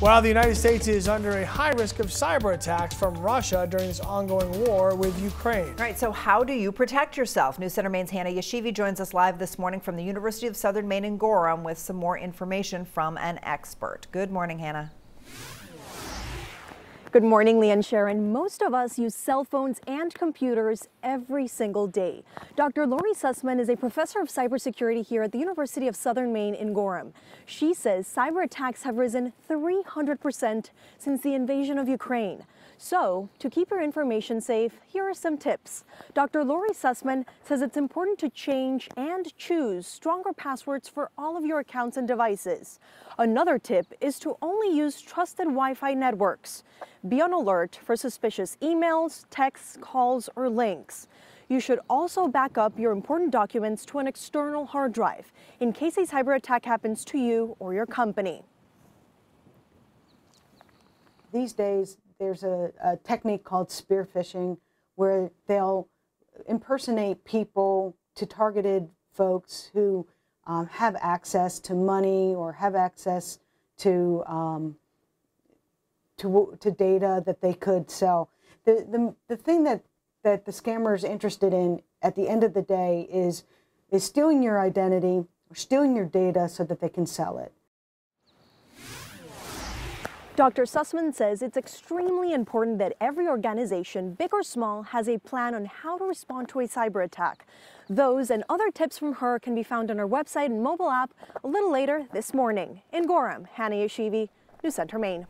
While the United States is under a high risk of cyber attacks from Russia during this ongoing war with Ukraine. All right, so how do you protect yourself? News Center Maine's Hannah Yeshivi joins us live this morning from the University of Southern Maine in Gorham with some more information from an expert. Good morning, Hannah. Good morning, Lee and Sharon. Most of us use cell phones and computers every single day. Dr. Lori Sussman is a professor of cybersecurity here at the University of Southern Maine in Gorham. She says cyber attacks have risen 300% since the invasion of Ukraine. So, to keep your information safe, here are some tips. Dr. Lori Sussman says it's important to change and choose stronger passwords for all of your accounts and devices. Another tip is to only use trusted Wi-Fi networks. Be on alert for suspicious emails, texts, calls, or links. You should also back up your important documents to an external hard drive in case a cyber attack happens to you or your company. These days, there's a, a technique called spear phishing where they'll impersonate people to targeted folks who um, have access to money or have access to, um, to, to data that they could sell. The, the, the thing that, that the scammer is interested in at the end of the day is, is stealing your identity or stealing your data so that they can sell it. Dr. Sussman says it's extremely important that every organization, big or small, has a plan on how to respond to a cyber attack. Those and other tips from her can be found on our website and mobile app a little later this morning. In Gorham, Hannah Yeshivi, News Center, Maine.